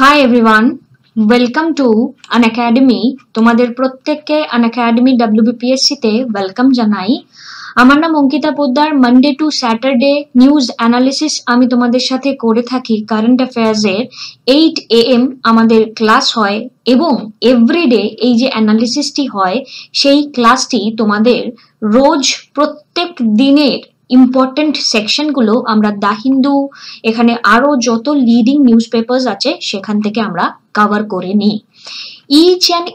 Hi everyone welcome to Unacademy তোমাদের প্রত্যেককে Unacademy ডাব্লিউবিপিএসসিতে ওয়েলকাম জানাই আমার নাম Ankita Poddar Monday to Saturday news analysis আমি তোমাদের সাথে করে থাকি কারেন্ট অ্যাফেয়ার্সের এইট এ এম আমাদের ক্লাস হয় এবং এভরিডে এই যে অ্যানালিসিসটি হয় সেই ক্লাসটি তোমাদের রোজ প্রত্যেক দিনের ইম্পর্টেন্ট সেকশনগুলো আমরা দা হিন্দু এখানে আরও যত লিডিং নিউজ পেপার্স আছে সেখান থেকে আমরা কভার করে নিই ইচ অ্যান্ড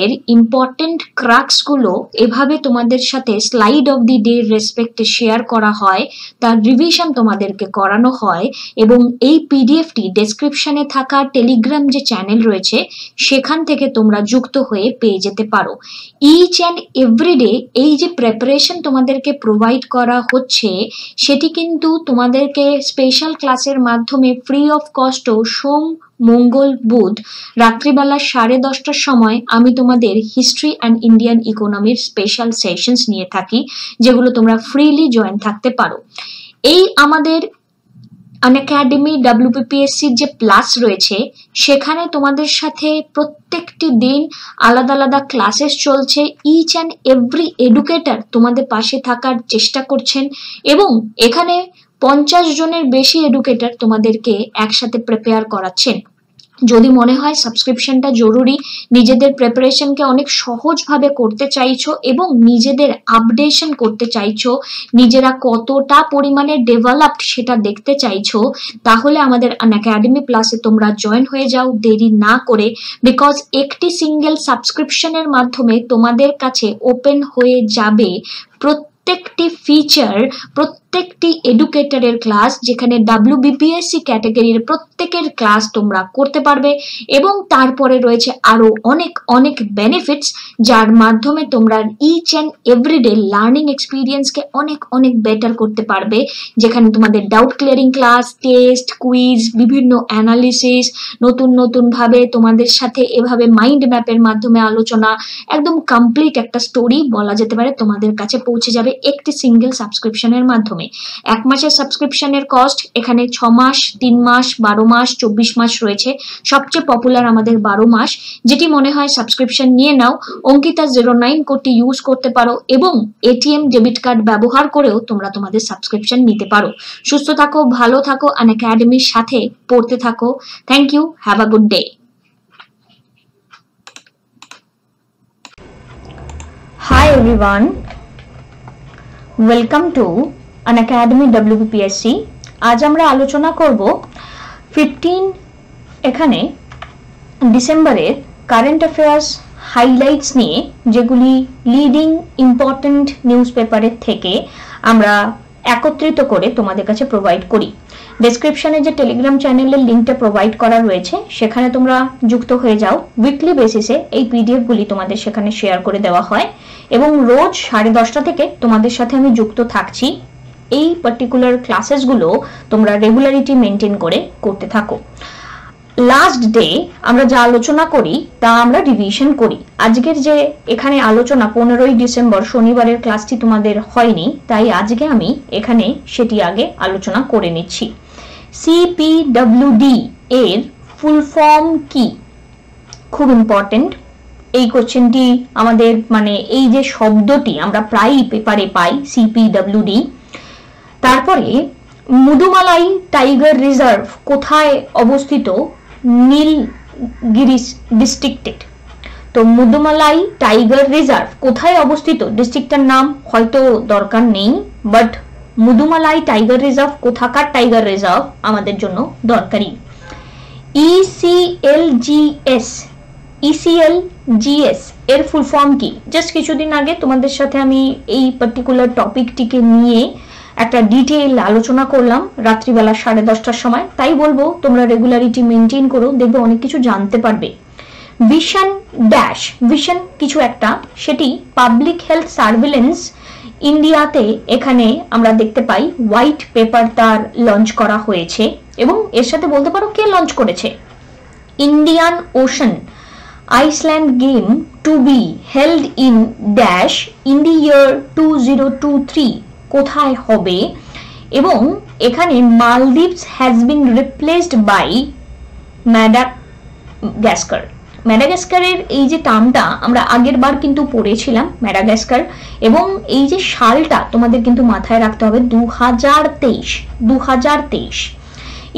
এর ইম্পর্টেন্ট গুলো এভাবে তোমাদের সাথে স্লাইড অফ দি ডে রেসপেক্টে শেয়ার করা হয় তার রিভিশন তোমাদেরকে করানো হয় এবং এই পিডিএফটি ডেসক্রিপশনে থাকা টেলিগ্রাম যে চ্যানেল রয়েছে সেখান থেকে তোমরা যুক্ত হয়ে পেয়ে যেতে পারো ইচ অ্যান্ড এভরিডে এই যে প্রেপারেশন তোমাদেরকে প্রোভাইড করা হচ্ছে সেটি কিন্তু তোমাদেরকে স্পেশাল ক্লাসের মাধ্যমে ফ্রি অফ কস্টও সোম মঙ্গল বুধ রাত্রিবেলা সাড়ে দশটার সময় আমি তোমাদের হিস্ট্রি অ্যান্ড ইন্ডিয়ান ইকোনমির স্পেশাল সেশনস নিয়ে থাকি যেগুলো তোমরা ফ্রিলি জয়েন থাকতে পারো এই আমাদের আনএকাডেমি ডাব্লিউপিপিএসসির যে প্লাস রয়েছে সেখানে তোমাদের সাথে প্রত্যেকটি দিন আলাদা আলাদা ক্লাসেস চলছে ইচ অ্যান্ড এভরি এডুকেটার তোমাদের পাশে থাকার চেষ্টা করছেন এবং এখানে পঞ্চাশ জনের বেশি এডুকেটার তোমাদেরকে একসাথে প্রিপেয়ার করাচ্ছেন যদি মনে হয় সাবস্ক্রিপশনটা জরুরি নিজেদের প্রেপারেশনকে অনেক সহজভাবে করতে চাইছো এবং নিজেদের আপডেশন করতে চাইছো নিজেরা কতটা পরিমাণে ডেভেলপড সেটা দেখতে চাইছো তাহলে আমাদের অ্যাকাডেমি প্লাসে তোমরা জয়েন হয়ে যাও দেরি না করে বিকজ একটি সিঙ্গেল সাবস্ক্রিপশনের মাধ্যমে তোমাদের কাছে ওপেন হয়ে যাবে প্রত্যেকটি ফিচার প্রত্যেক প্রত্যেকটি এডুকেটরের ক্লাস যেখানে ডাব্লিউ বিপিএসসি ক্যাটাগরির প্রত্যেকের ক্লাস তোমরা করতে পারবে এবং তারপরে রয়েছে আরও অনেক অনেক বেনিফিটস যার মাধ্যমে তোমরা ইচ অ্যান্ড এভরিডে লার্নিং এক্সপিরিয়েন্সকে অনেক অনেক বেটার করতে পারবে যেখানে তোমাদের doubt clearing class test quiz বিভিন্ন অ্যানালিসিস নতুন নতুনভাবে তোমাদের সাথে এভাবে মাইন্ড ম্যাপের মাধ্যমে আলোচনা একদম কমপ্লিট একটা স্টোরি বলা যেতে পারে তোমাদের কাছে পৌঁছে যাবে একটি সিঙ্গেল সাবস্ক্রিপশনের মাধ্যমে দামে এক মাসের সাবস্ক্রিপশনের কস্ট এখানে ছ মাস তিন মাস বারো মাস চব্বিশ মাস রয়েছে সবচেয়ে পপুলার আমাদের বারো মাস যেটি মনে হয় সাবস্ক্রিপশন নিয়ে নাও অঙ্কিতা জিরো নাইন কোডটি ইউজ করতে পারো এবং এটিএম ডেবিট কার্ড ব্যবহার করেও তোমরা তোমাদের সাবস্ক্রিপশন নিতে পারো সুস্থ থাকো ভালো থাকো অ্যান একাডেমির সাথে পড়তে থাকো thank you have a good day Hi everyone, welcome to Unacademy WBPSC আজ আমরা আলোচনা করব ফিফটিন এখানে ডিসেম্বরের কারেন্ট অ্যাফেয়ার্স হাইলাইটস নিয়ে যেগুলি লিডিং ইম্পর্ট্যান্ট নিউজ পেপারের থেকে আমরা একত্রিত করে তোমাদের কাছে প্রোভাইড করি ডেসক্রিপশানে যে টেলিগ্রাম চ্যানেলের লিঙ্কটা প্রোভাইড করা রয়েছে সেখানে তোমরা যুক্ত হয়ে যাও উইকলি বেসিসে এই পিডিএফগুলি তোমাদের সেখানে শেয়ার করে দেওয়া হয় এবং রোজ সাড়ে দশটা থেকে তোমাদের সাথে আমি যুক্ত থাকছি এই পার্টিকুলার ক্লাসেসগুলো তোমরা রেগুলারিটি মেনটেন করে করতে থাকো লাস্ট ডে আমরা যা আলোচনা করি তা আমরা রিভিশন করি আজকের যে এখানে আলোচনা পনেরোই ডিসেম্বর শনিবারের ক্লাসটি তোমাদের হয়নি তাই আজকে আমি এখানে সেটি আগে আলোচনা করে নিচ্ছি সিপিডব্লিউডি এর ফুল ফর্ম কি খুব ইম্পর্টেন্ট এই কোশ্চেনটি আমাদের মানে এই যে শব্দটি আমরা প্রায়ই পেপারে পাই সিপিডব্লিউডি ডি তারপরে মুদুমালাই টাইগার রিজার্ভ কোথায় অবস্থিত নীলগিরি ডিস্ট্রিক্টের তো মুদুমালাই টাইগার রিজার্ভ কোথায় অবস্থিত ডিস্ট্রিক্টের নাম হয়তো দরকার নেই বাট মুদুমালাই টাইগার রিজার্ভ কোথাকার টাইগার রিজার্ভ আমাদের জন্য দরকারি ইসিএলজিএস ইসিএল জিএস এর ফুল ফর্ম কি জাস্ট কিছুদিন আগে তোমাদের সাথে আমি এই পার্টিকুলার টপিকটিকে নিয়ে একটা ডিটেইল আলোচনা করলাম রাত্রিবেলা সাড়ে দশটার সময় তাই বলবো তোমরা রেগুলারিটি মেনটেন করো দেখবে অনেক কিছু জানতে পারবে ভিশন ড্যাশ ভিশন কিছু একটা সেটি পাবলিক হেলথ সার্ভিলেন্স ইন্ডিয়াতে এখানে আমরা দেখতে পাই হোয়াইট পেপার তার লঞ্চ করা হয়েছে এবং এর সাথে বলতে পারো কে লঞ্চ করেছে Indian ocean island game to be held in dash in year two zero two three কোথায় হবে এবং এখানে Maldives has been replaced by ম্যাডা Madagascar ম্যাডাগাস্কারের এই যে টার্মটা আমরা আগের বার কিন্তু পড়েছিলাম ম্যাডাগাস্কার এবং এই যে সালটা তোমাদের কিন্তু মাথায় রাখতে হবে দু হাজার তেইশ দু হাজার তেইশ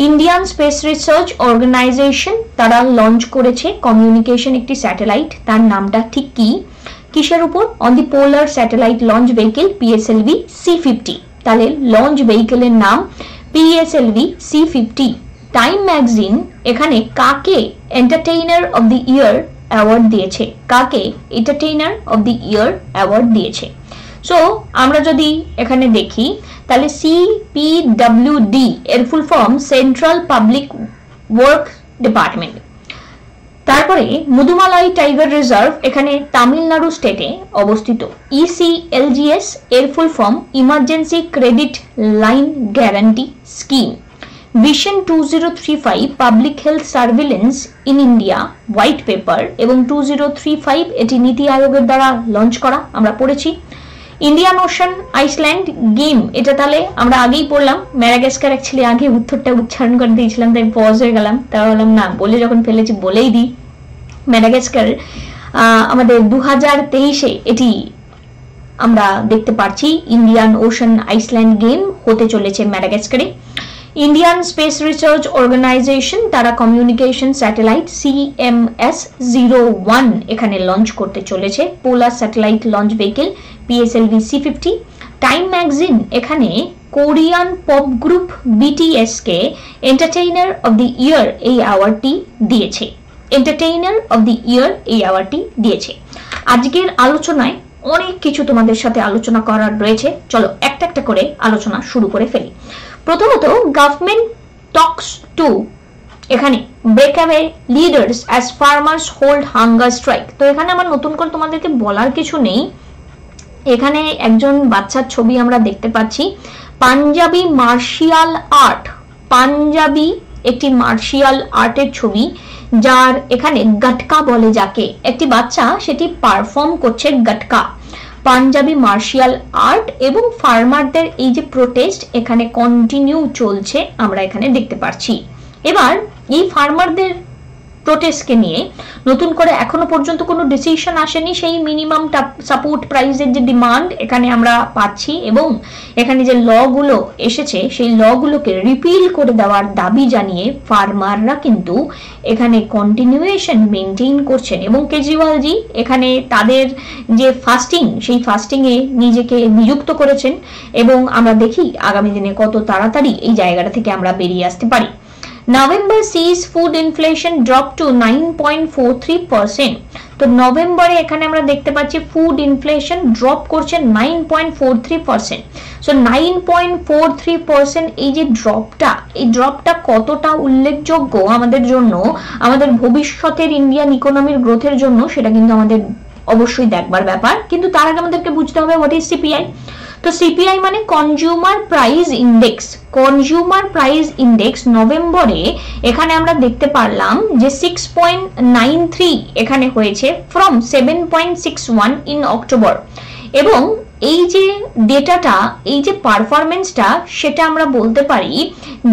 ইন্ডিয়ান স্পেস রিসার্চ অর্গানাইজেশন তারা লঞ্চ করেছে কমিউনিকেশন একটি স্যাটেলাইট তার নামটা ঠিক কী কিসের উপর on the polar satellite launch vehicle PSLV C fifty তাহলে লঞ্চ ভেহিকেলের নাম PSLV C fifty time magazine এখানে কাকে entertainer of the year award দিয়েছে কাকে entertainer of the year award দিয়েছে সো আমরা যদি এখানে দেখি তাহলে সিপিডব্লিউডি এর full form central public work department তারপরে মুদুমালাই টাইগার রিজার্ভ এখানে তামিলনাড়ু স্টেটে অবস্থিত ইসিএলজিএস e এর full form emergency credit line guarantee scheme vision two zero three five public health surveillance in India white paper এবং টু জিরো থ্রি ফাইভ এটি নীতি আয়োগের দ্বারা লঞ্চ করা আমরা পড়েছি ইন্ডিয়ান ওশান আইসল্যান্ড গেম এটা তাহলে আমরা আগেই পড়লাম ম্যারাগাস্কার অ্যাকচুয়ালি আগে উত্তরটা উচ্চারণ করে দিয়েছিলাম তাই পজ হয়ে গেলাম তা বললাম না বলে যখন ফেলেছি বলেই দিই ম্যারাগাস্কার আমাদের দু হাজার তেইশে এটি আমরা দেখতে পারছি ইন্ডিয়ান ওশান আইসল্যান্ড গেম হতে চলেছে ম্যারাগাস্কারে ইন্ডিয়ান স্পেস রিসার্চ অর্গানাইজেশন তারা communication satellite CMS zero one এখানে লঞ্চ করতে চলেছে polar satellite launch vehicle PSLV C fifty time magazine এখানে কোরিয়ান পপ গ্রুপ বিটিএসকে এন্টারটেইনার অব দি ইয়ার এই অ্যাওয়ার্ডটি দিয়েছে এন্টারটেইনার অব দি ইয়ার এই অ্যাওয়ার্ডটি দিয়েছে আজকের আলোচনায় অনেক কিছু তোমাদের সাথে আলোচনা করার রয়েছে চলো একটা একটা করে আলোচনা শুরু করে ফেলি প্রথমত গভর্নমেন্ট টক্স টু এখানে break away leaders as farmers hold hunger strike তো এখানে আমার নতুন করে তোমাদেরকে বলার কিছু নেই এখানে একজন বাচ্চার ছবি আমরা দেখতে পাচ্ছি পাঞ্জাবি মার্শিয়াল আর্ট পাঞ্জাবি একটি মার্শিয়াল আর্টের ছবি যার এখানে গটকা বলে যাকে একটি বাচ্চা সেটি পারফর্ম করছে গটকা পাঞ্জাবি মার্শিয়াল আর্ট এবং ফার্মারদের এই যে প্রোটেস্ট এখানে কন্টিনিউ চলছে আমরা এখানে দেখতে পাচ্ছি এবার এই ফার্মারদের প্রোটেস্টকে নিয়ে নতুন করে এখনো পর্যন্ত কোনো ডিসিশন আসেনি সেই মিনিমাম সাপোর্ট প্রাইসের যে ডিমান্ড এখানে আমরা পাচ্ছি এবং এখানে যে লগুলো এসেছে সেই লগুলোকে রিপিল করে দেওয়ার দাবি জানিয়ে ফার্মাররা কিন্তু এখানে কন্টিনিউয়েশন মেনটেন করছেন এবং কেজরিওয়ালজি এখানে তাদের যে ফাস্টিং সেই ফাস্টিংয়ে নিজেকে নিযুক্ত করেছেন এবং আমরা দেখি আগামী দিনে কত তাড়াতাড়ি এই জায়গাটা থেকে আমরা বেরিয়ে আসতে পারি November sees food inflation drop to nine তো নভেম্বরে এখানে আমরা দেখতে পাচ্ছি ফুড ইনফ্লেশন ড্রপ করছে নাইন সো নাইন এই যে ড্রপটা এই ড্রপটা কতটা উল্লেখযোগ্য আমাদের জন্য আমাদের ভবিষ্যতের ইন্ডিয়ান ইকোনমির গ্রোথের জন্য সেটা কিন্তু আমাদের অবশ্যই দেখবার ব্যাপার কিন্তু তার আগে আমাদেরকে বুঝতে হবে হোয়াট ইজ সিপিআই তো সিপিআই মানে consumer price index consumer price index নভেম্বরে এখানে আমরা দেখতে পারলাম যে সিক্স পয়েন্ট নাইন থ্রি এখানে হয়েছে from seven point six one in October এবং এই যে ডেটাটা এই যে পারফরমেন্সটা সেটা আমরা বলতে পারি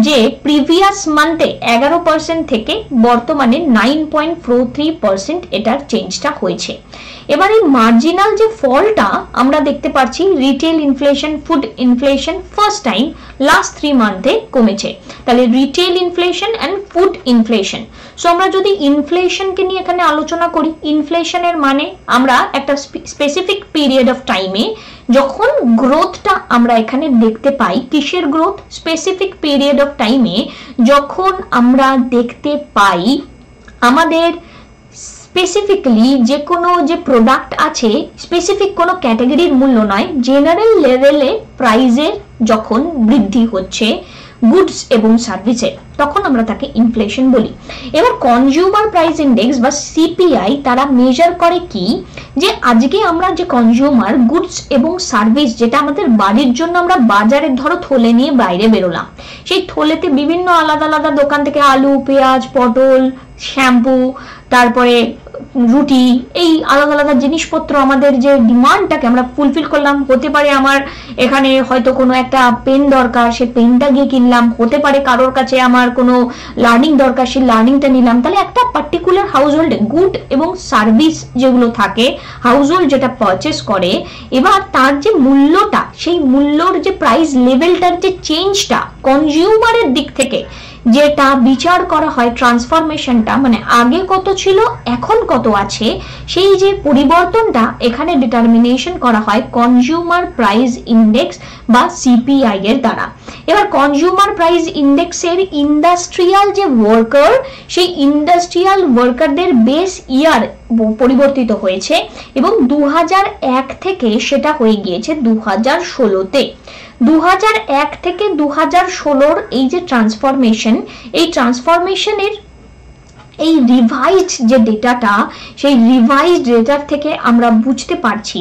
যে প্রিভিয়াস মান্থে এগারো পার্সেন্ট থেকে বর্তমানে nine point four three percent এটার চেঞ্জটা হয়েছে এবার এই মার্জিনাল যে ফলটা আমরা দেখতে পাচ্ছি retail inflation food inflation first time last three মান্থে কমেছে তাহলে retail inflation and food inflation so আমরা যদি ইনফ্লেশনকে নিয়ে এখানে আলোচনা করি ইনফ্লেশনের মানে আমরা একটা স্পেসিফিক পিরিয়ড অফ টাইমে যখন গ্রোথটা আমরা এখানে দেখতে পাই কিসের গ্রোথ স্পেসিফিক পিরিয়ড অফ টাইমে যখন আমরা দেখতে পাই আমাদের স্পেসিফিক্যালি যে কোনো যে প্রোডাক্ট আছে স্পেসিফিক কোনো ক্যাটাগরির মূল্য নয় জেনারেল লেভেলে প্রাইজের যখন বৃদ্ধি হচ্ছে গুডস এবং সার্ভিসের তখন আমরা তাকে ইনফ্লেশন বলি এবার কনজিউমার প্রাইস ইন্ডেক্স বা সিপিআই তারা মেজার করে কি যে আজকে আমরা যে কনজিউমার গুডস এবং সার্ভিস যেটা আমাদের বাড়ির জন্য আমরা বাজারে ধরো থলে নিয়ে বাইরে বেরোলাম সেই থলেতে বিভিন্ন আলাদা আলাদা দোকান থেকে আলু পেঁয়াজ পটল শ্যাম্পু তারপরে রুটি এই আলাদা আলাদা জিনিসপত্র আমাদের যে ডিমান্ডটাকে আমরা ফুলফিল করলাম হতে পারে আমার এখানে হয়তো কোনো একটা পেন দরকার সে পেনটা গিয়ে কিনলাম হতে পারে কারোর কাছে আমার কোনো লার্নিং দরকার সেই লার্নিংটা নিলাম তাহলে একটা পার্টিকুলার হাউস হোল্ডে গুড এবং সার্ভিস যেগুলো থাকে হাউস হোল্ড যেটা পারচেস করে এবার তার যে মূল্যটা সেই মূল্যর যে প্রাইস লেভেলটার যে চেঞ্জটা কনজিউমারের দিক থেকে যেটা বিচার করা হয় ট্রান্সফরমেশনটা মানে আগে কত ছিল এখন কত আছে সেই যে পরিবর্তনটা এখানে ডিটারমিনেশন করা হয় কনজিউমার প্রাইস ইন্ডেক্স বা সিপিআই এর দ্বারা এবার কনজিউমার প্রাইস ইন্ডেক্সের ইন্ডাস্ট্রিয়াল যে ওয়ার্কার সেই ইন্ডাস্ট্রিয়াল ওয়ার্কারদের বেস ইয়ার পরিবর্তিত হয়েছে এবং দু থেকে সেটা হয়ে গিয়েছে দু হাজার ষোলোতে দু থেকে দু ষোলোর এই যে ট্রান্সফরমেশন এই ট্রান্সফরমেশনের এই রিভাইজড যে ডেটাটা সেই রিভাইজড ডেটার থেকে আমরা বুঝতে পারছি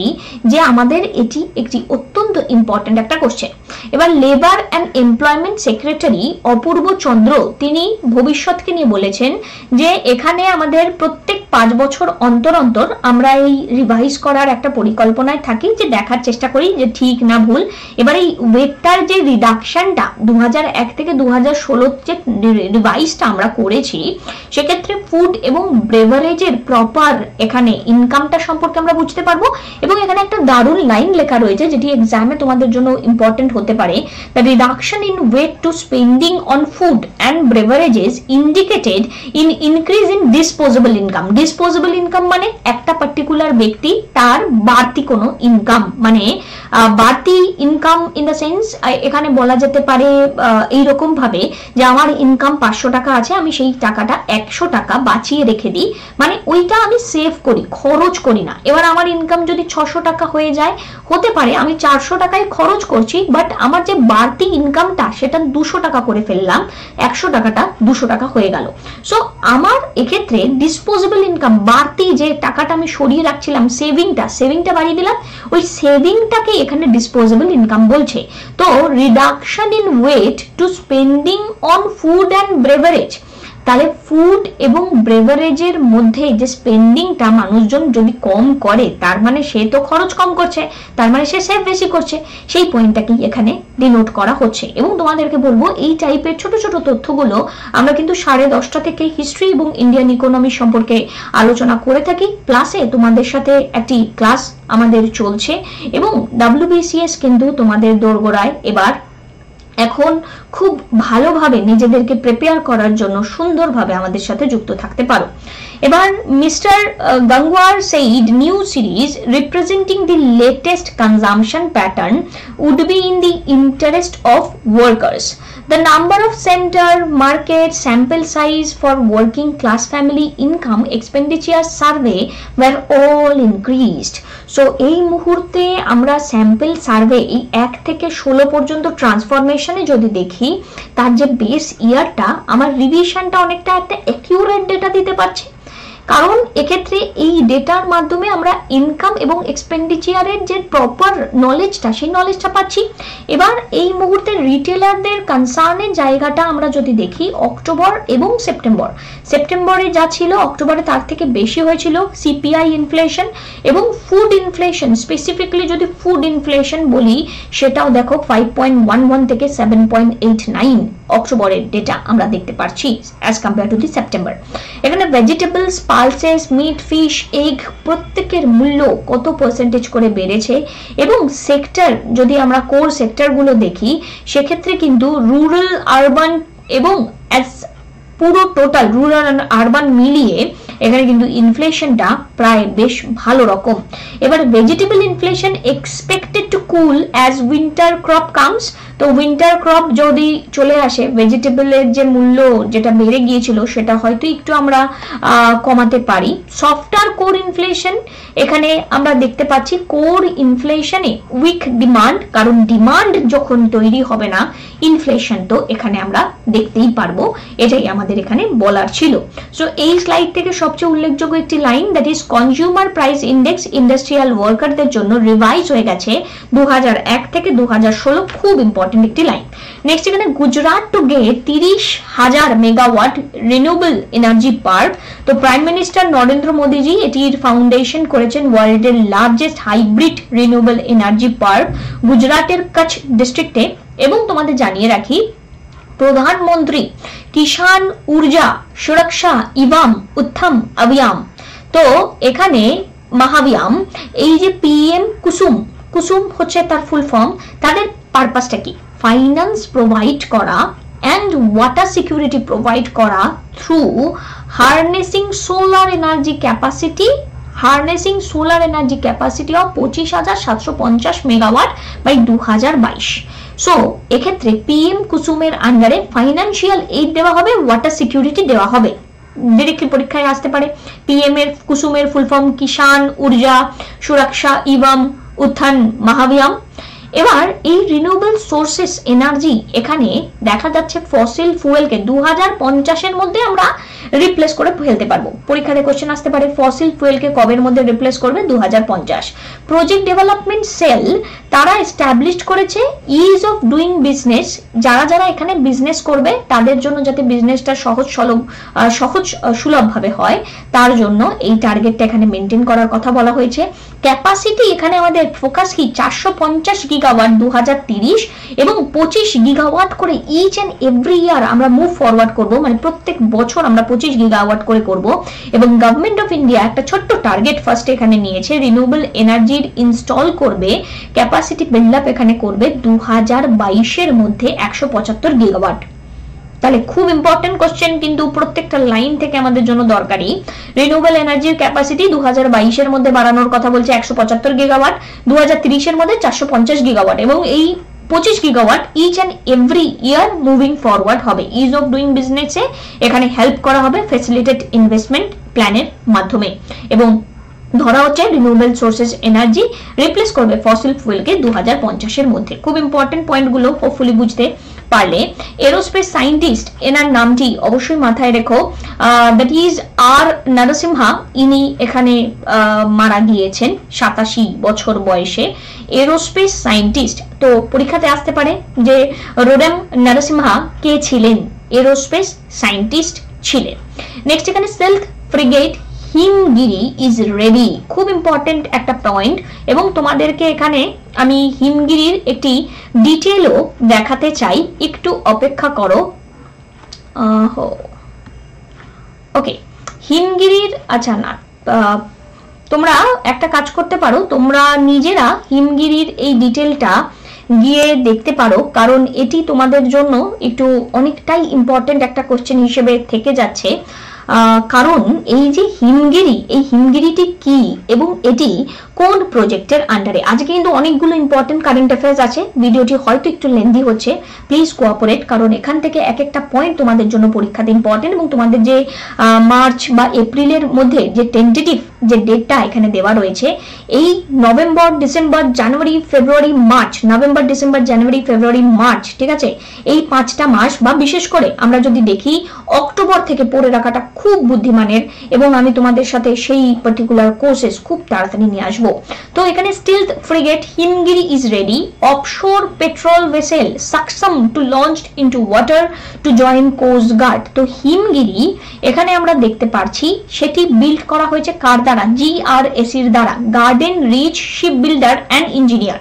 যে আমাদের এটি একটি অত্যন্ত ইম্পর্ট্যান্ট একটা কোশ্চেন এবার labour and employment secretary Apurva Chandra তিনি ভবিষ্যৎকে নিয়ে বলেছেন যে এখানে আমাদের প্রত্যেক পাঁচ বছর অন্তর অন্তর আমরা এই রিভাইজ করার একটা পরিকল্পনায় থাকি যে দেখার চেষ্টা করি যে ঠিক না ভুল এবার এই ওয়েটটার যে রিডাকশনটা দু থেকে দু হাজার যে রিভাইজটা আমরা করেছি সেক্ষেত্রে ক্ষেত্রে ফুড এবং ব্রেভারেজের প্রপার এখানে ইনকামটা সম্পর্কে আমরা বুঝতে পারবো এবং এখানে একটা দারুণ লাইন লেখা রয়েছে যেটি এক্সামে তোমাদের জন্য ইম্পর্টেন্ট হতে পারে the reduction in weight to spending on food and beverages indicated in increase in disposable income disposable income মানে একটা পার্টিকুলার ব্যক্তি তার বাড়তি কোনো ইনকাম মানে বাড়তি ইনকাম ইন দ্য সেন্স এখানে বলা যেতে পারে এইরকম ভাবে যে আমার ইনকাম পাঁচশো টাকা আছে আমি সেই টাকাটা একশো টাকা বাঁচিয়ে রেখে দিই মানে ওইটা আমি সেভ করি খরচ করি না এবার আমার ইনকাম যদি ছশো টাকা হয়ে যায় হতে পারে আমি চারশো টাকায় খরচ করছি বাট আমার যে বাড়তি ইনকামটা সেটা দুশো টাকা করে ফেললাম একশো টাকাটা দুশো টাকা হয়ে গেল সো আমার এক্ষেত্রে ডিসপোজেবল ইনকাম বাড়তি যে টাকাটা আমি সরিয়ে রাখছিলাম সেভিংটা সেভিংটা বাড়িয়ে দিলাম ওই সেভিংটাকে এখানে ডিসপোজেবল ইনকাম বলছে তো reduction in weight to spending on food and beverage তাহলে ফুড এবং ব্রেভারেজের মধ্যে যে স্পেন্ডিংটা মানুষজন যদি কম করে তার মানে সে তো খরচ কম করছে তার মানে সে সেভ বেশি করছে সেই পয়েন্টটাকেই এখানে ডিনোট করা হচ্ছে এবং তোমাদেরকে বলবো এই টাইপের ছোট ছোট তথ্যগুলো আমরা কিন্তু সাড়ে দশটা থেকে হিস্ট্রি এবং ইন্ডিয়ান ইকোনমি সম্পর্কে আলোচনা করে থাকি প্লাসে তোমাদের সাথে একটি ক্লাস আমাদের চলছে এবং ডাব্লিউবিসিএস কিন্তু তোমাদের দোরগোড়ায় এবার এখন খুব ভালোভাবে নিজেদেরকে প্রিপেয়ার করার জন্য সুন্দরভাবে আমাদের সাথে যুক্ত থাকতে পারো এবার mister Gangwar said new series representing the latest consumption pattern would be in the interest of workers the number of centre market sample size for working class family income expenditure survey were all increased so এই মুহূর্তে আমরা sample survey এই এক থেকে ষোলো পর্যন্ত ট্রান্সফরমেশনে যদি দেখি তার যে বেস ইয়ারটা আমার রিভিশনটা অনেকটা একটা অ্যাকিউরেট ডেটা দিতে পারছে কারণ এক্ষেত্রে এই ডেটার মাধ্যমে আমরা ইনকাম এবং এক্সপেন্ডিচারের যে প্রপার নলেজটা সেই নলেজটা পাচ্ছি এবার এই মুহূর্তে রিটেলারদের কনসার্নের জায়গাটা আমরা যদি দেখি অক্টোবর এবং সেপ্টেম্বর সেপ্টেম্বরে যা ছিল অক্টোবরে তার থেকে বেশি হয়েছিল সিপিআই ইনফ্লেশন এবং ফুড ইনফ্লেশন স্পেসিফিকলি যদি ফুড ইনফ্লেশন বলি সেটাও দেখো ফাইভ পয়েন্ট ওয়ান ওয়ান থেকে সেভেন পয়েন্ট এইট নাইন অক্টোবরের ডেটা আমরা দেখতে পাচ্ছি as compare to the September এখানে vegetables pulses meat fish egg প্রত্যেকের মূল্য কত পার্সেন্টেজ করে বেড়েছে এবং সেক্টর যদি আমরা কোর সেক্টরগুলো দেখি সেক্ষেত্রে কিন্তু রুরাল আরবান এবং পুরো টোটাল রুরাল আরবান মিলিয়ে এখানে কিন্তু ইনফ্লেশনটা প্রায় বেশ ভালো রকম এবার vegetable inflation expected to cool as winter crop comes তো উইন্টার ক্রপ যদি চলে আসে ভেজিটেবলের যে মূল্য যেটা বেড়ে গিয়েছিল সেটা হয়তো একটু আমরা কমাতে পারি সফটার কোর ইনফ্লেশন এখানে আমরা দেখতে পাচ্ছি কোর ইনফ্লেশনে উইক ডিমান্ড কারণ ডিমান্ড যখন তৈরি হবে না ইনফ্লেশন তো এখানে আমরা দেখতেই পারবো এটাই আমাদের এখানে বলার ছিল সো এই স্লাইড থেকে সবচেয়ে উল্লেখযোগ্য একটি line that is consumer price index industrial ওয়ার্কারদের জন্য রিভাইজ হয়ে গেছে দু থেকে দু খুব ইম্পর্টেন্ট ইম্পর্টেন্ট একটি লাইন নেক্সট এখানে গুজরাট টু গেট তিরিশ হাজার মেগাওয়াট রিনিউবল এনার্জি পার্ক তো প্রাইম মিনিস্টার নরেন্দ্র মোদীজি এটির ফাউন্ডেশন করেছেন ওয়ার্ল্ডের largest hybrid renewable energy park গুজরাটের কচ্ছ ডিস্ট্রিক্টে এবং তোমাদের জানিয়ে রাখি প্রধানমন্ত্রী কিষাণ ঊর্জা সুরক্ষা ইবাম উত্থম অভিয়াম তো এখানে মহাবিয়াম এই যে পিএম কুসুম কুসুম হচ্ছে তার ফুল ফর্ম তাদের পারপাসটা কি ফাইন্যান্স প্রোভাইড করা অ্যান্ড ওয়াটার সিকিউরিটি প্রোভাইড করা through harnessing solar energy capacity harnessing solar energy capacity of পঁচিশ হাজার সাতশো পঞ্চাশ মেগাওয়াট বাই দু হাজার বাইশ সো এক্ষেত্রে পিএম কুসুমের আন্ডারে ফাইন্যান্সিয়াল এইড দেওয়া হবে ওয়াটার সিকিউরিটি দেওয়া হবে ডিরেক্টলি পরীক্ষায় আসতে পারে পিএম এর কুসুমের ফুল ফর্ম কিষান ঊর্জা সুরক্ষা ইভাম উত্থান মহাবিয়াম এবার এই রিনিউবল সোর্সেস এনার্জি এখানে দেখা যাচ্ছে ফসিল ফুয়েলকে দু হাজার পঞ্চাশের মধ্যে আমরা রিপ্লেস করে ফেলতে পারবো পরীক্ষাতে কোশ্চেন আসতে পারে ফসিল ফুয়েলকে কবের মধ্যে রিপ্লেস করবে দু প্রজেক্ট ডেভেলপমেন্ট সেল তারা এস্টাবলিশ করেছে ইজ অফ ডুইং বিজনেস যারা যারা এখানে বিজনেস করবে তাদের জন্য যাতে বিজনেসটা সহজ সলভ সহজ সুলভভাবে হয় তার জন্য এই টার্গেটটা এখানে মেনটেন করার কথা বলা হয়েছে ক্যাপাসিটি এখানে আমাদের ফোকাস কি চারশো পঞ্চাশ গিগাওয়াট দু এবং পঁচিশ গিগাওয়াট করে ইচ অ্যান্ড এভরি ইয়ার আমরা মুভ ফরওয়ার্ড করব মানে প্রত্যেক বছর আমরা পঁচিশ গিগাওয়াট করে করব এবং গভর্নমেন্ট অফ ইন্ডিয়া একটা ছোট্ট টার্গেট ফার্স্ট এখানে নিয়েছে রিনিউবল এনার্জির ইনস্টল করবে ক্যাপাসিটি বিল্ড আপ এখানে করবে দু হাজার বাইশের মধ্যে একশো পঁচাত্তর গিগাওয়াট তাহলে খুব ইম্পর্টেন্ট কোশ্চেন কিন্তু প্রত্যেকটা লাইন থেকে আমাদের জন্য দরকারি রিনিউবল এনার্জির ক্যাপাসিটি দু এর মধ্যে বাড়ানোর কথা বলছে একশো পঁচাত্তর গিগাওয়াট দু এর মধ্যে চারশো পঞ্চাশ গিগাওয়াট এবং এই পঁচিশ gigawatt each and every year moving forward হবে ইজ অফ ডুইং বিজনেসে এখানে হেল্প করা হবে ফেসিলিটেড ইনভেস্টমেন্ট প্ল্যানের মাধ্যমে এবং ধরা হচ্ছে রিনিউবল সোর্সেস এনার্জি রিপ্লেস করবে ফসিল ফুয়েলকে দু হাজার পঞ্চাশের মধ্যে খুব ইম্পর্টেন্ট পয়েন্টগুলো হোপফুলি বুঝতে পারলে এরোস্পেস সাইন্টিস্ট এনার নামটি অবশ্যই মাথায় রেখো দ্যাট ইজ আর নরসিমহা ইনি এখানে মারা গিয়েছেন সাতাশি বছর বয়সে এরোস্পেস সাইন্টিস্ট তো পরীক্ষাতে আসতে পারে যে রোডাম নরসিমহা কে ছিলেন এরোস্পেস সাইন্টিস্ট ছিলেন নেক্সট এখানে stealth frigate Himgiri is ready খুব ইম্পর্টেন্ট একটা পয়েন্ট এবং তোমাদেরকে এখানে আমি হিমগিরির একটি ডিটেলও দেখাতে চাই একটু অপেক্ষা করো ওকে হিমগিরির আচ্ছা না তোমরা একটা কাজ করতে পারো তোমরা নিজেরা হিমগিরির এই ডিটেলটা গিয়ে দেখতে পারো কারণ এটি তোমাদের জন্য একটু অনেকটাই ইম্পর্টেন্ট একটা কোশ্চেন হিসেবে থেকে যাচ্ছে কারণ এই যে হিমগিরি এই হিমগিরিটি কি এবং এটি কোন প্রজেক্টের আন্ডারে আজকে কিন্তু অনেকগুলো ইম্পর্টেন্ট কারেন্ট অ্যাফেয়ার্স আছে ভিডিওটি হয়তো একটু লেন্দি হচ্ছে প্লিজ কোঅপারেট কারণ এখান থেকে এক একটা পয়েন্ট তোমাদের জন্য পরীক্ষাতে ইম্পর্টেন্ট এবং তোমাদের যে মার্চ বা এপ্রিলের মধ্যে যে টেন্টেটিভ যে ডেটটা এখানে দেওয়া রয়েছে এই November December January February March November December January February March ঠিক আছে এই পাঁচটা মাস বা বিশেষ করে আমরা যদি দেখি অক্টোবর থেকে পড়ে রাখাটা খুব বুদ্ধিমানের এবং আমি তোমাদের সাথে সেই পার্টিকুলার কোর্সেস খুব তাড়াতাড়ি নিয়ে আসবো তো এখানে stealth frigate Himgiri is ready offshore patrol vessel Saksham to launch into water to join coast guard তো হিমগিরি এখানে আমরা দেখতে পারছি সেটি বিল্ড করা হয়েছে কারদা দ্বারা জিআরএসির দ্বারা Garden Reach ship builder and engineer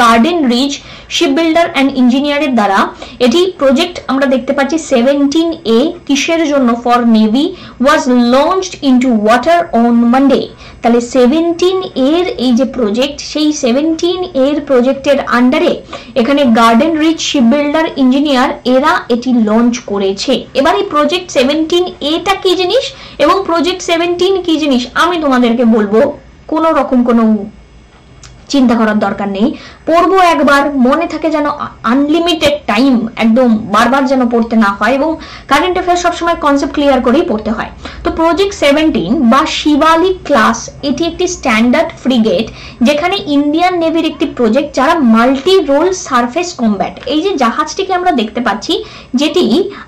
Garden Reach ship builder and ইঞ্জিনিয়ারের দ্বারা এটি প্রজেক্ট আমরা দেখতে পাচ্ছি সেভেন্টিন এ কিসের জন্য for navy was launched into water on Monday তাহলে সেভেন্টিন এর এই যে প্রজেক্ট সেই সেভেন্টিন এর প্রজেক্টের আন্ডারে এখানে garden reach ship builder engineer এরা এটি লঞ্চ করেছে এবার এই প্রজেক্ট সেভেন্টিন এটা কি জিনিস এবং প্রজেক্ট সেভেন্টিন কি জিনিস আমি তোমাদেরকে বলবো কোনো রকম কোনো চিন্তা করার দরকার নেই পড়বো একবার মনে থাকে যেন আনলিমিটেড টাইম একদম বারবার যেন পড়তে না হয় এবং কারেন্ট অ্যাফেয়ার সবসময় কনসেপ্ট ক্লিয়ার করেই পড়তে হয় তো প্রজেক্ট সেভেন্টিন বা শিবালিক ক্লাস এটি একটি স্ট্যান্ডার্ড ফ্রিগেট যেখানে ইন্ডিয়ান নেভির একটি প্রজেক্ট যারা মাল্টি রোল সারফেস কম্ব্যাট এই যে জাহাজটিকে আমরা দেখতে পাচ্ছি যেটি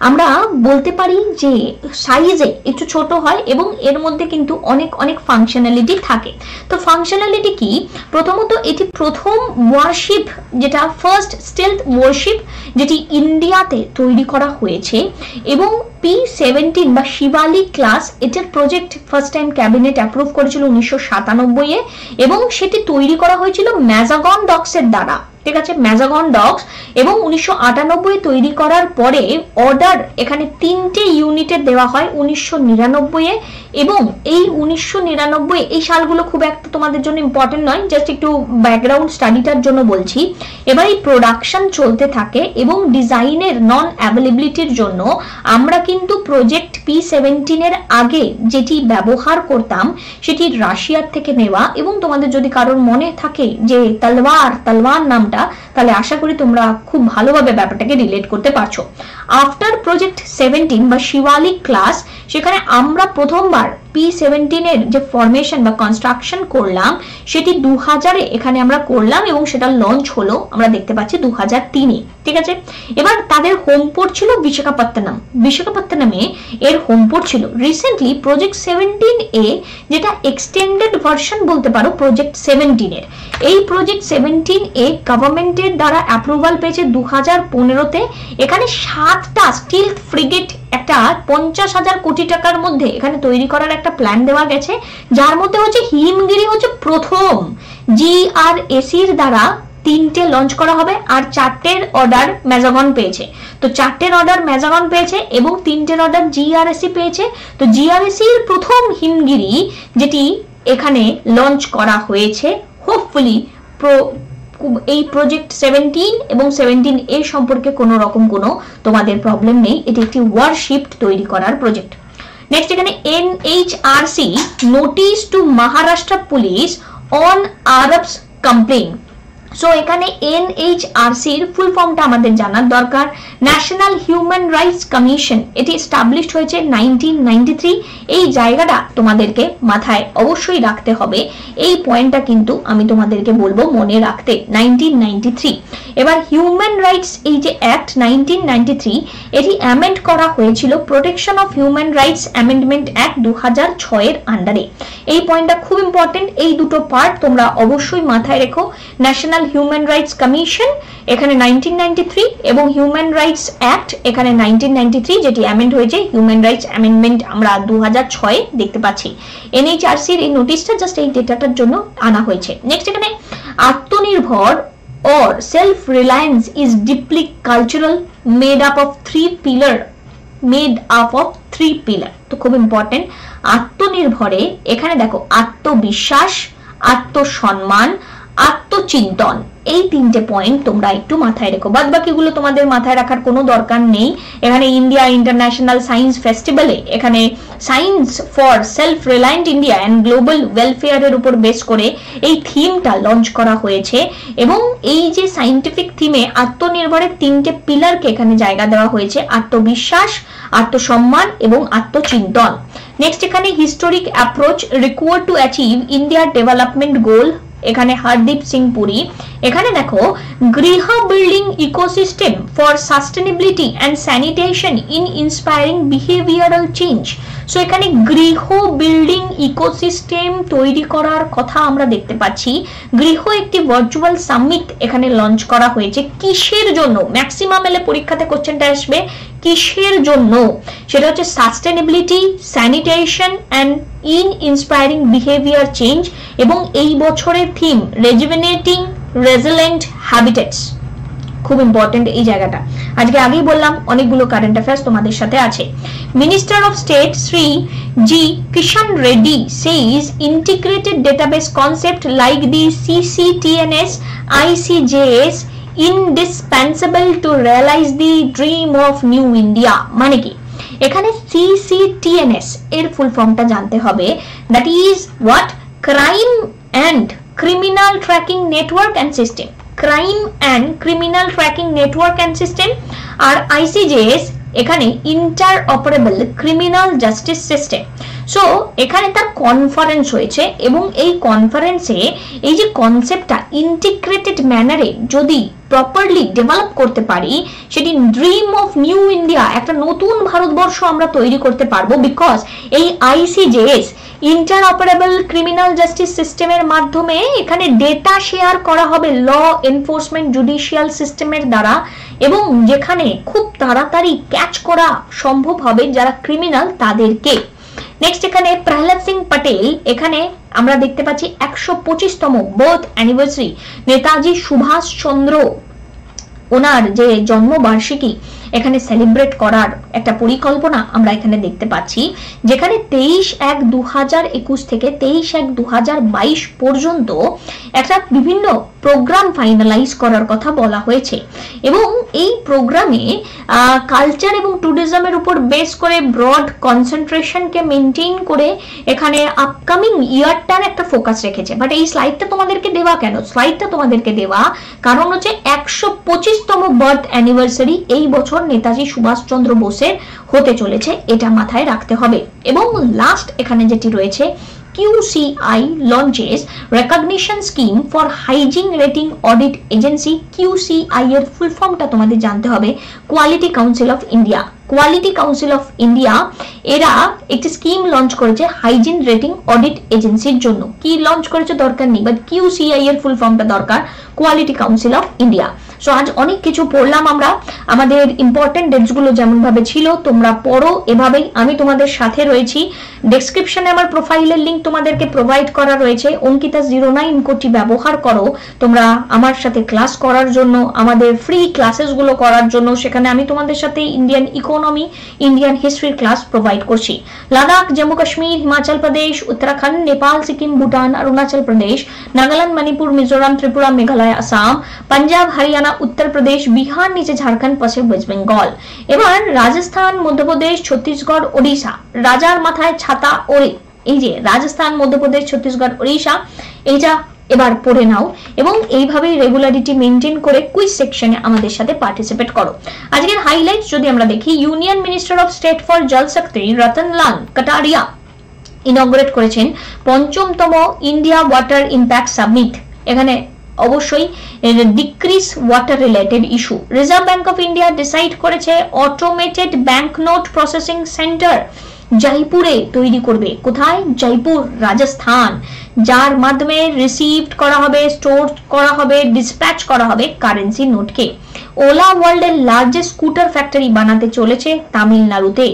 আমরা বলতে পারি যে সাইজে একটু ছোট হয় এবং এর মধ্যে কিন্তু অনেক অনেক ফাংশনালিটি থাকে তো ফাংশনালিটি কি প্রথমত এটি প্রথম ওয়ারশিপ যেটা ফার্স্ট স্টেলথ ওয়ারশিপ যেটি ইন্ডিয়াতে তৈরি করা হয়েছে এবং পি সেভেন্টিন বা শিবালি ক্লাস এটার project first time cabinet approve করেছিল উনিশশো এ এবং সেটি তৈরি করা হয়েছিল ম্যাজাগন ডক্সের দ্বারা ঠিক আছে ম্যাজাগন ডগস এবং উনিশশো তৈরি করার পরে অর্ডার এখানে তিনটে ইউনিটে দেওয়া হয় উনিশশো নিরানব্বইয়ে এবং এই উনিশশো নিরানব্বই এই সালগুলো খুব একটা তোমাদের জন্য ইম্পর্টেন্ট নয় জাস্ট একটু ব্যাকগ্রাউন্ড স্টাডিটার জন্য বলছি এবার এই প্রোডাকশন চলতে থাকে এবং ডিজাইনের নন অ্যাভেলেবিলিটির জন্য আমরা কিন্তু প্রজেক্ট পি সেভেন্টিনের আগে যেটি ব্যবহার করতাম সেটি রাশিয়ার থেকে নেওয়া এবং তোমাদের যদি কারোর মনে থাকে যে তলওয়ার তলওয়ার নাম নামটা তাহলে আশা করি তোমরা খুব ভালোভাবে ব্যাপারটাকে রিলেট করতে পারছো আফটার প্রজেক্ট সেভেন্টিন বা শিবালিক ক্লাস সেখানে আমরা প্রথমবার পি এর যে ফরমেশন বা কনস্ট্রাকশন করলাম সেটি দু হাজারে এখানে আমরা করলাম এবং সেটা লঞ্চ হলো আমরা দেখতে পাচ্ছি দু হাজার তিনে ঠিক আছে এবার তাদের হোম পোর্ট ছিল বিশাখাপত্তনম বিশাখাপত্তনমে এর হোম পোর্ট ছিল রিসেন্টলি প্রজেক্ট সেভেন্টিন এ যেটা এক্সটেন্ডেড ভার্সন বলতে পারো প্রজেক্ট এর এই প্রজেক্ট সেভেন্টিন এ গভর্নমেন্টের দ্বারা অ্যাপ্রুভাল পেয়েছে দু হাজার পনেরোতে এখানে সাতটা স্টিল ফ্রিগেট একটা পঞ্চাশ হাজার কোটি টাকার মধ্যে এখানে তৈরি করার একটা প্ল্যান দেওয়া গেছে যার মধ্যে হচ্ছে হিমগিরি হচ্ছে প্রথম জি আর এসির দ্বারা তিনটে লঞ্চ করা হবে আর চারটের অর্ডার ম্যাজাগন পেয়েছে তো চারটের অর্ডার ম্যাজাগন পেয়েছে এবং তিনটের অর্ডার জিআরএসি পেয়েছে তো এর প্রথম হিমগিরি যেটি এখানে লঞ্চ করা হয়েছে হোপফুলি এই প্রজেক্ট সেভেন্টিন এবং সেভেন্টিন এ সম্পর্কে কোনো রকম কোনো তোমাদের প্রবলেম নেই এটি একটি ওয়ারশিপ তৈরি করার project Next again, NHRC notice to Maharashtra police on Arabs complaint. So এখানে এনএইচআরসির ফুল ফর্মটা আমাদের জানার দরকার ন্যাশনাল হিউম্যান রাইটস কমিশন এটি এস্টাবলিশড হয়েছে নাইনটিন এই জায়গাটা তোমাদেরকে মাথায় অবশ্যই রাখতে হবে এই পয়েন্টটা কিন্তু আমি তোমাদেরকে বলবো মনে রাখতে নাইনটিন এবার হিউম্যান রাইটস এই যে অ্যাক্ট নাইনটিন এটি অ্যামেন্ড করা হয়েছিল protection of human rights amendment act দু এর আন্ডারে এই পয়েন্টটা খুব ইম্পর্টেন্ট এই দুটো পার্ট তোমরা অবশ্যই মাথায় রেখো national international human rights commission এখানে নাইনটিন এবং হিউম্যান রাইটস অ্যাক্ট এখানে নাইনটিন যেটি অ্যামেন্ড হয়েছে হিউম্যান রাইটস অ্যামেন্ডমেন্ট আমরা দু হাজার দেখতে পাচ্ছি এনএইচআরসির এই নোটিশটা জাস্ট এই ডেটাটার জন্য আনা হয়েছে নেক্সট এখানে আত্মনির্ভর or self reliance is deeply cultural made up of three pillar made up of three pillar তো খুব ইম্পর্টেন্ট আত্মনির্ভরে এখানে দেখো আত্মবিশ্বাস আত্মসম্মান আত্মচিন্তন এই তিনটে পয়েন্ট তোমরা একটু মাথায় রেখো বাদ বাকিগুলো তোমাদের মাথায় রাখার কোনো দরকার নেই এখানে ইন্ডিয়া ইন্টারন্যাশনাল সায়েন্স ফেস্টিভ্যালে এখানে science for self reliant India and global ওয়েলফেয়ারের উপর বেস করে এই থিমটা লঞ্চ করা হয়েছে এবং এই যে সাইন্টিফিক থিমে আত্মনির্ভরের তিনটে পিলারকে এখানে জায়গা দেওয়া হয়েছে আত্মবিশ্বাস আত্মসম্মান এবং আত্মচিন্তন নেক্সট এখানে historic approach required to achieve ইন্ডিয়ার ডেভেলপমেন্ট গোল এখানে হরদীপ সিং পুরি এখানে দেখো গৃহ building ecosystem for sustainability and sanitation in inspiring behavioural change so এখানে গৃহ বিল্ডিং ইকোসিস্টেম তৈরি করার কথা আমরা দেখতে পাচ্ছি গৃহ একটি ভার্চুয়াল সামিট এখানে লঞ্চ করা হয়েছে কিসের জন্য ম্যাক্সিমাম এলে পরীক্ষাতে কোশ্চেনটা আসবে কিসের জন্য সেটা হচ্ছে sustainability sanitation and in inspiring behaviour change এবং এই বছরের থিম রেজিভেনেটিং রেজিলেন্ট হ্যাবিটেটস খুব ইম্পর্টেন্ট এই জায়গাটা আজকে আগেই বললাম অনেকগুলো কারেন্ট অ্যাফেয়ার্স তোমাদের সাথে আছে minister of state Shri G Kishan Reddy says integrated database concept like the CCTNS ICJS indispensable to realise the dream of new India মানে কি এখানে সিসিটিএনএস এর ফুল ফর্মটা জানতে হবে that is what crime and criminal tracking network and system crime and criminal tracking network and system R ICJS এখানে interoperable criminal justice system so এখানে তার কনফারেন্স হয়েছে এবং এই কনফারেন্সে এই যে কনসেপ্টটা ইন্টিগ্রেটেড ম্যানারে যদি প্রপারলি ডেভেলপ করতে পারি সেটি ড্রিম অফ নিউ ইন্ডিয়া একটা নতুন ভারতবর্ষ আমরা তৈরি করতে পারবো বিকজ এই ICJS inter operable criminal justice সিস্টেমের মাধ্যমে এখানে ডেটা শেয়ার করা হবে ল এনফোর্সমেন্ট জুডিশিয়াল সিস্টেমের দ্বারা এবং যেখানে খুব তাড়াতাড়ি ক্যাচ করা সম্ভব হবে যারা ক্রিমিনাল তাদেরকে নেক্সট এখানে প্রহ্লাদ সিং পটেল এখানে আমরা দেখতে পাচ্ছি একশো পঁচিশতম বোধ অ্যানিভার্সারি নেতাজি সুভাষ চন্দ্র ওনার যে জন্মবার্ষিকী এখানে সেলিব্রেট করার একটা পরিকল্পনা আমরা এখানে দেখতে পাচ্ছি যেখানে তেইশ এক দু একুশ থেকে তেইশ এক দু বাইশ পর্যন্ত একটা বিভিন্ন প্রোগ্রাম ফাইনালাইজ করার কথা বলা হয়েছে এবং এই প্রোগ্রামে কালচার এবং ট্যুরিজমের উপর বেস করে ব্রড কনসেন্ট্রেশনকে মেনটেন করে এখানে আপকামিং ইয়ারটার একটা ফোকাস রেখেছে বাট এই স্লাইডটা তোমাদেরকে দেওয়া কেন স্লাইডটা তোমাদেরকে দেওয়া কারণ হচ্ছে একশো পঁচিশতম বার্থ অ্যানিভার্সারি এই বছর নেতাজি সুভাষচন্দ্র বোসের হতে চলেছে এটা মাথায় রাখতে হবে এবং লাস্ট এখানে যেটি রয়েছে QCI launches recognition scheme for hygiene rating audit agency QCI এর ফুল ফর্মটা তোমাদের জানতে হবে quality council of India quality council of India এরা একটি স্কিম লঞ্চ করেছে হাইজিন রেটিং অডিট এজেন্সির জন্য কি লঞ্চ করেছে দরকার নেই বাট কিউ সিআই এর ফুল ফর্মটা দরকার quality council of India so আজ অনেক কিছু পড়লাম আমরা আমাদের ইম্পর্টেন্ট ডেটসগুলো যেমনভাবে ছিল তোমরা পড়ো এভাবেই আমি তোমাদের সাথে রয়েছি ডেসক্রিপশনে আমার প্রোফাইলের লিঙ্ক তোমাদেরকে প্রোভাইড করা রয়েছে অঙ্কিতা জিরো নাইন কোটি ব্যবহার করো তোমরা আমার সাথে ক্লাস করার জন্য আমাদের ফ্রি ক্লাসেসগুলো করার জন্য সেখানে আমি তোমাদের সাথে ইন্ডিয়ান ইকোনমি ইন্ডিয়ান হিস্ট্রির ক্লাস প্রোভাইড করছি লাদাখ জম্মু কাশ্মীর হিমাচল প্রদেশ উত্তরাখণ্ড নেপাল সিকিম ভুটান অরুণাচল প্রদেশ নাগাল্যান্ড মণিপুর মিজোরাম ত্রিপুরা মেঘালয় আসাম পাঞ্জাব হরিয়ানা উত্তর প্রদেশ বিহার নিচে ঝাড়খণ্ড পাশে ওয়েস্ট বেঙ্গল এবার রাজস্থান মধ্যপ্রদেশ ছত্তিশগড় ওড়িশা রাজার মাথায় ছাতা ওরে এই যে রাজস্থান মধ্যপ্রদেশ ছত্তিশগড় ওড়িশা এইটা এবার পড়ে নাও এবং এইভাবেই রেগুলারিটি মেনটেন করে কুইজ সেকশনে আমাদের সাথে পার্টিসিপেট করো আজকের হাইলাইট যদি আমরা দেখি union minister of state for Jal Shakti Ratanlal Kataria ইনগ্রেট করেছেন পঞ্চমতম ইন্ডিয়া ওয়াটার ইম্প্যাক্ট সাবমিট এখানে অবশ্যই decrease water related issue reserve bank of India decide করেছে automated bank note processing centre জয়পুরে তৈরি করবে কোথায় জয়পুর রাজস্থান যার মাধ্যমে রিসিভড করা হবে স্টোর করা হবে ডিসপ্যাচ করা হবে কারেন্সি নোটকে ওলা ওয়ার্ল্ডের লার্জেস্ট স্কুটার ফ্যাক্টরি বানাতে চলেছে তামিলনাড়ুতে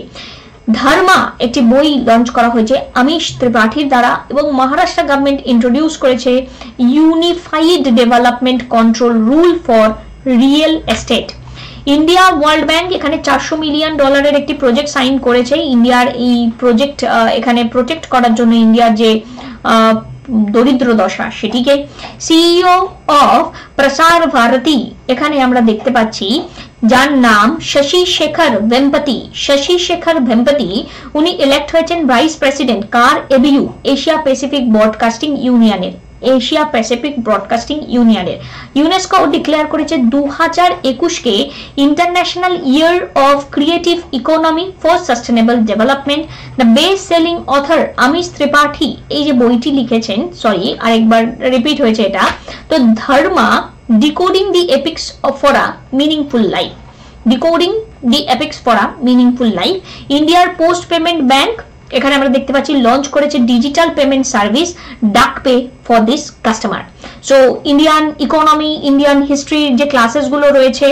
ধর্মা একটি বই লঞ্চ করা হয়েছে আমিষ ত্রিপাঠীর দ্বারা এবং মহারাষ্ট্র গভর্নমেন্ট ইন্ট্রোডিউস করেছে unified development control rule for real estate India world bank এখানে চারশো মিলিয়ন ডলারের একটি প্রজেক্ট সাইন করেছে ইন্ডিয়ার এই প্রজেক্ট এখানে প্রোটেক্ট করার জন্য ইন্ডিয়ার যে দরিদ্র দশা সেটিকে সিইও অফ প্রসার ভারতী এখানে আমরা দেখতে পাচ্ছি যার নাম শশী শেখর ভেম্পতি শশী শেখর ভেম্পতি উনি ইলেক্ট হয়েছেন ভাইস প্রেসিডেন্ট কার এবিইউ এশিয়া প্যাসিফিক ব্রডকাস্টিং ইউনিয়নের এশিয়া প্যাসিফিক ব্রডকাস্টিং ইউনিয়নের ইউনেস্কো ডিক্লেয়ার করেছে দু হাজার একুশকে international year of creative economy for sustainable development the best selling author Amish Tripathi এই যে বইটি লিখেছেন সরি আরেকবার রিপিট হয়েছে এটা তো Dharma decoding the epics for a meaningful life decoding the epics for a meaningful life ইন্ডিয়ার post payment bank এখানে আমরা দেখতে পাচ্ছি লঞ্চ করেছে digital payment service Dak pay for this customer so Indian economy Indian হিস্ট্রির যে ক্লাসেসগুলো রয়েছে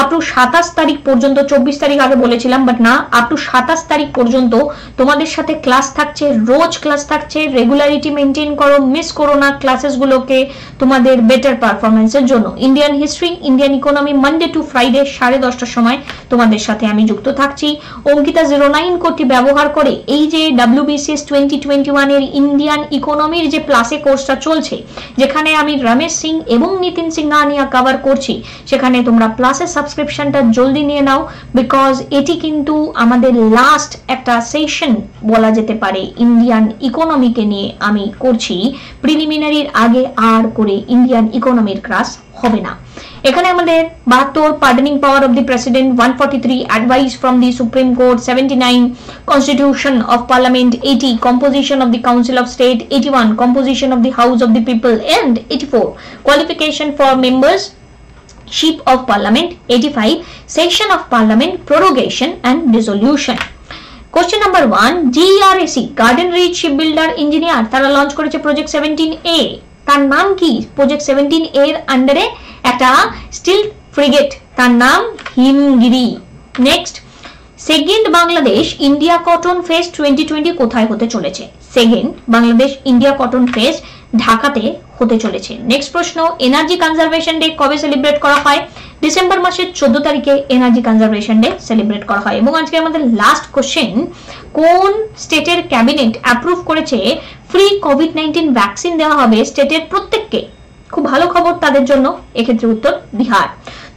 up to সাতাশ তারিখ পর্যন্ত চব্বিশ তারিখ আগে বলেছিলাম বাট না আপ টু সাতাশ তারিখ পর্যন্ত তোমাদের সাথে ক্লাস থাকছে রোজ ক্লাস থাকছে রেগুলারিটি মেনটেন করো মিস করো না ক্লাসেসগুলোকে তোমাদের বেটার পারফরমেন্সের জন্য Indian history Indian economy Monday to Friday সাড়ে দশটার সময় তোমাদের সাথে আমি যুক্ত থাকছি অঙ্কিতা জিরো নাইন কোটি ব্যবহার করে এই যে ডাব্লিউবিসিএস টোয়েন্টি টোয়েন্টি ওয়ানের ইন্ডিয়ান ইকোনমির যে প্লাসে কোর্সটা চলছে যেখানে আমি রমেশ সিং এবং নিতিন সিংহানিয়া কভার করছি সেখানে তোমরা প্লাসের সাবস্ক্রিপশনটা জলদি নিয়ে নাও বিকজ এটি কিন্তু আমাদের লাস্ট একটা সেশন বলা যেতে পারে ইন্ডিয়ান ইকোনমিকে নিয়ে আমি করছি প্রিলিমিনারির আগে আর করে ইন্ডিয়ান ইকোনমির ক্লাস হবে না এখানে আমাদের বাহাত্তর pardoning power of the president one forty three advice from the supreme court seventy nine constitution of parliament eighty composition of the council of state eighty one composition of the house of the people and eighty four qualification for membership of parliament eighty five section of parliament prorogation and resolution question number one GRSE garden reach ship builder engineer তারা launch করেছে project seventeen এ তার নাম কি project seventeen এর আন্ডারে একটা steel frigate তার নাম Himgiri next second Bangladesh India cotton fest twenty twenty কোথায় হতে চলেছে second Bangladesh India cotton fest ঢাকাতে হতে চলেছে নেক্সট প্রশ্ন এনার্জি কনজারভেশন ডে কবে সেলিব্রেট করা হয় ডিসেম্বর মাসের চোদ্দ তারিখে এনার্জি কনজারভেশন ডে সেলিব্রেট করা হয় এবং আজকে আমাদের লাস্ট কোশ্চেন কোন স্টেটের ক্যাবিনেট অ্যাপ্রুভ করেছে ফ্রি কোভিড নাইন্টিন ভ্যাকসিন দেওয়া হবে স্টেটের প্রত্যেককে খুব ভালো খবর তাদের জন্য এক্ষেত্রে উত্তর বিহার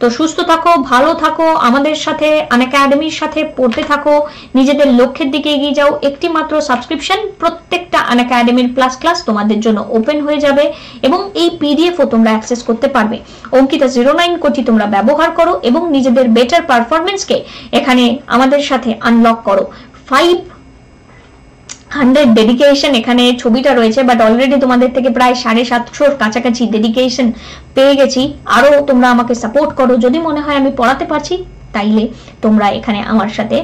তো সুস্থ থাকো ভালো থাকো আমাদের সাথে আন একাডেমির সাথে পড়তে থাকো নিজেদের লক্ষ্যের দিকে এগিয়ে যাও একটি মাত্র সাবস্ক্রিপশন প্রত্যেকটা আন একাডেমির প্লাস ক্লাস তোমাদের জন্য ওপেন হয়ে যাবে এবং এই পিডিএফও তোমরা অ্যাক্সেস করতে পারবে অঙ্কিতা জিরো নাইন কোটি তোমরা ব্যবহার করো এবং নিজেদের বেটার পারফরমেন্সকে এখানে আমাদের সাথে আনলক করো ফাইভ হান্ড্রেড ডেডিকেশন এখানে ছবিটা রয়েছে বাট অলরেডি তোমাদের থেকে প্রায় সাড়ে সাতশোর কাছাকাছি ডেডিকেশন পেয়ে গেছি আরও তোমরা আমাকে সাপোর্ট করো যদি মনে হয় আমি পড়াতে পারছি তাইলে তোমরা এখানে আমার সাথে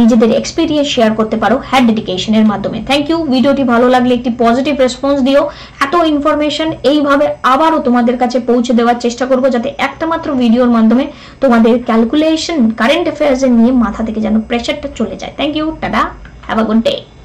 নিজেদের এক্সপিরিয়েন্স শেয়ার করতে পারো হ্যাড ডেডিকেশনের মাধ্যমে থ্যাংক ইউ ভিডিওটি ভালো লাগলে একটি পজিটিভ রেসপন্স দিও এত ইনফরমেশন এইভাবে আবারও তোমাদের কাছে পৌঁছে দেওয়ার চেষ্টা করবো যাতে একটা মাত্র ভিডিওর মাধ্যমে তোমাদের ক্যালকুলেশন কারেন্ট অ্যাফেয়ার্সের নিয়ে মাথা থেকে যেন প্রেশারটা চলে যায় thank you tata have a good day